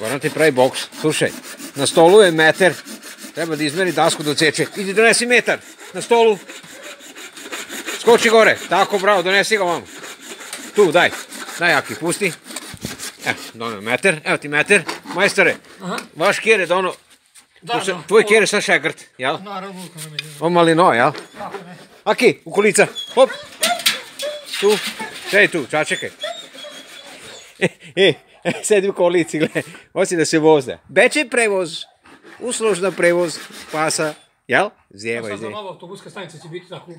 Goran ti pravi boks. Slušaj, na stolu je meter. Treba da izmeri dasku do ceče. Idi donesi metar. Na stolu. Skoči gore. Tako, bravo, donesi ga vam. Tu, daj. Daj, Aki, pusti. Evo, donio meter. Evo ti meter. Majstore, Aha. vaš kjer je dono... Da, da. Tvoj kjer je sa šegrt, jel? Naravno, je. On malino, jel? Tako ne. Aki, u kolica. Hop. Tu. Sedi tu, čačekaj. E, e, sedi u kolici, gle. Hoće da se voze. Beče prevoz. Uslužna prevoz pasa. Jel? Zjevaj, Sad za zjevaj. nova autobuska stanica će biti tako